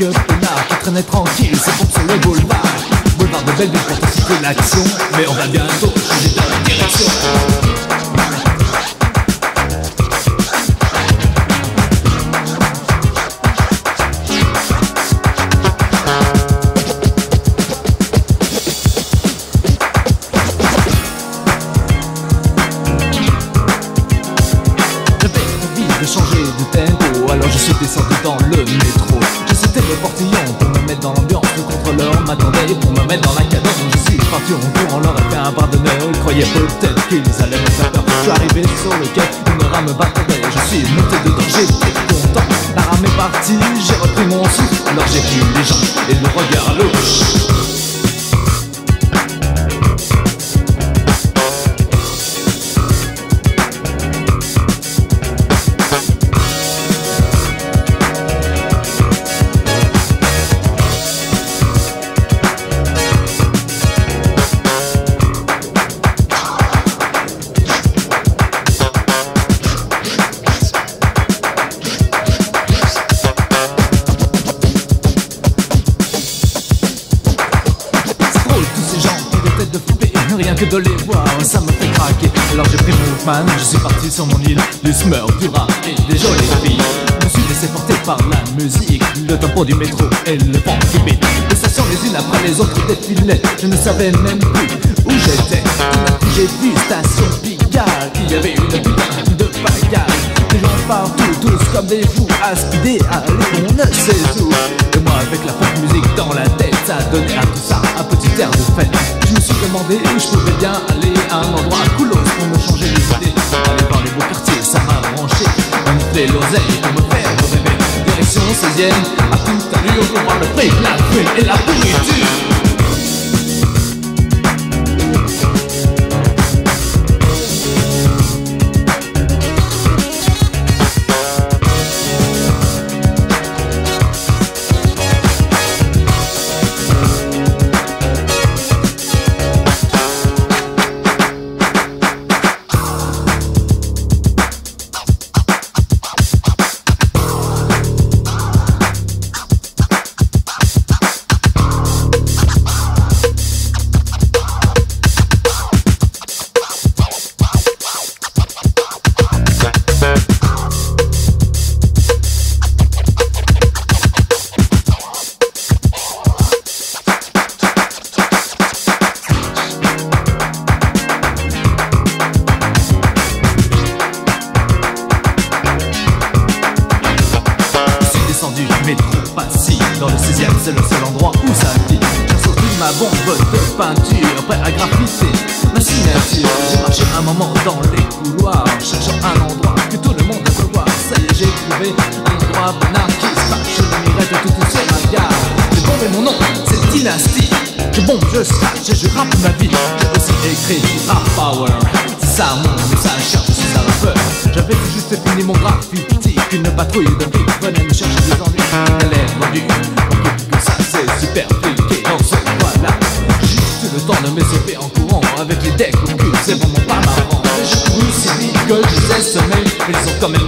d'un mec peinard qui traînait tranquille, c'est pour sur le boulevard. Boulevard de Belleville pour anticiper l'action, mais on va bientôt changer de direction. J'avais envie de changer de tempo, alors je suis descendu dans le métro. Sauté le portillon pour me mettre dans l'ambiance. Le contrôleur m'attendait pour me mettre dans la cadence. Je suis parti en courant, leur a fait un pardonneur. Ils croyaient peut-être qu'ils allaient me faire peur. Je suis arrivé sur le quai, une rame m'attendait. Je suis monté dedans, j'étais content. La rame est partie, j'ai repris mon souffle. Alors j'ai vu les gens et le regard louche. Que de les voir ça me fait craquer. Alors j'ai pris mon fan, je suis parti sur mon île Du smurf, du rap et des jolies filles. Je me suis laissé porter par la musique Le tempo du métro et le vent qui beat Les stations les unes après les autres défilaient Je ne savais même plus où j'étais. J'ai vu station Pigalle Il y avait une putain de pagaille. Des gens partout, tous comme des fous speeder, à on ne sait où Et moi avec la fête musique dans la tête Ça donnait à tout ça où je pouvais bien aller À un endroit coolos pour me changer les idées. Aller voir les beaux quartiers, ça m'a branché On me fait l'oseille pour me faire rêver. Direction 16ème, à toute allure pour voir le fric, la fume et la pourriture c'est le seul endroit où ça vit J'ai ma bombe de peinture Prêt à graffiter ma signature. J'ai marché un moment dans les couloirs Cherchant un endroit que tout le monde peut voir. Ça y est j'ai trouvé un endroit anarchiste Je ne m'irai de tout sur ma gare J'ai bombé mon nom, c'est Dynasty Je bombe, je slash je rappe ma vie. J'ai aussi écrit Rap Power. Ça mon message, cher, je suis un rappeur. J'avais tout juste fini mon graffiti. Qu'une patrouille de flics venait me chercher des ennuis. Elle est rendue, semés Mais ils ont quand même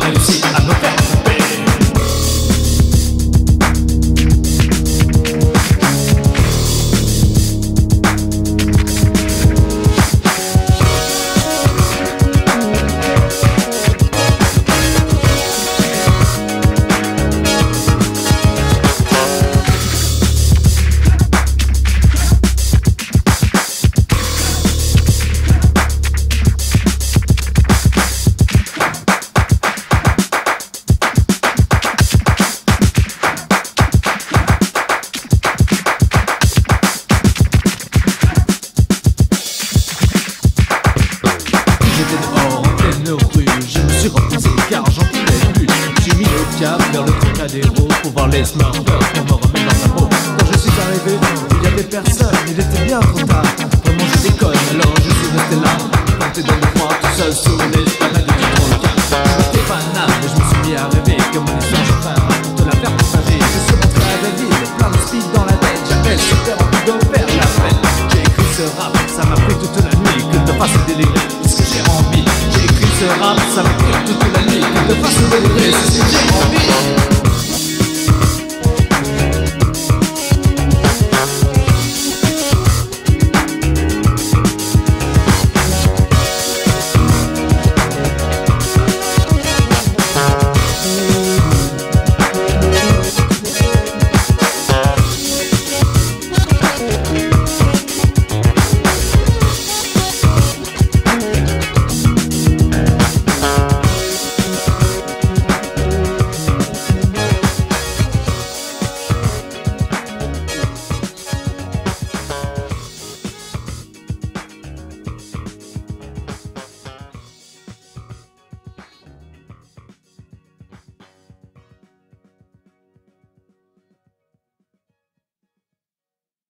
pour voir les smurfers pour me remettre dans sa peau. Quand je suis arrivé, il y avait personne, il était bien trop tard. Vraiment je déconne, alors je suis resté là, planté dans le froid, tout seul sur l'esplanade du trottoir. J'étais banal, mais je me suis mis à rêver que mon histoire ferais de la faire partager. Je suis rentré à la ville, plein de speed dans la tête, j'avais super envie de faire la fête. J'ai écrit ce rap, ça m'a pris toute la nuit que de fasse délirer. C'est ce que j'ai envie. J'ai écrit ce rap, ça m'a pris toute la nuit que de fasse délirer. C'est ce que j'ai envie.